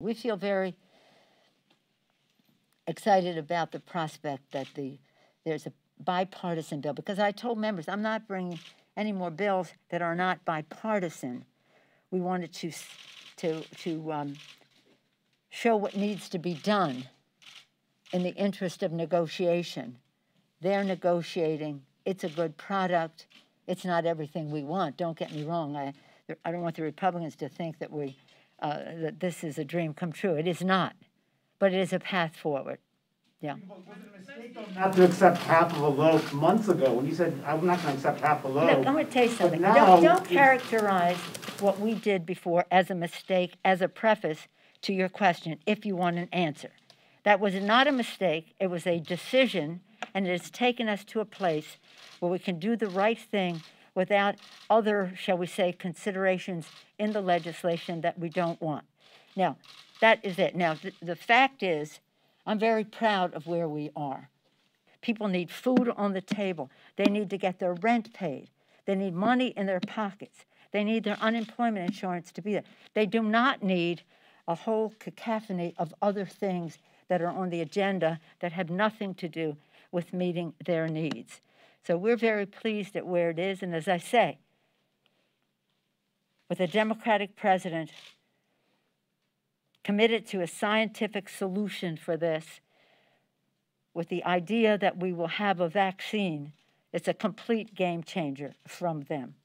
We feel very excited about the prospect that the there's a bipartisan bill because I told members I'm not bringing any more bills that are not bipartisan. We wanted to to to um, show what needs to be done in the interest of negotiation. They're negotiating. It's a good product. It's not everything we want. Don't get me wrong. I I don't want the Republicans to think that we uh, that this is a dream come true. It is not, but it is a path forward. Yeah. Not to accept half of a loaf months ago, when you said, I'm not gonna accept half a loaf. Look, I'm gonna tell you something. Don't, don't characterize what we did before as a mistake, as a preface to your question, if you want an answer. That was not a mistake, it was a decision, and it has taken us to a place where we can do the right thing without other, shall we say, considerations in the legislation that we don't want. Now, that is it. Now, the, the fact is, I'm very proud of where we are. People need food on the table. They need to get their rent paid. They need money in their pockets. They need their unemployment insurance to be there. They do not need a whole cacophony of other things that are on the agenda that have nothing to do with meeting their needs. So we're very pleased at where it is. And as I say, with a Democratic president committed to a scientific solution for this, with the idea that we will have a vaccine, it's a complete game changer from them.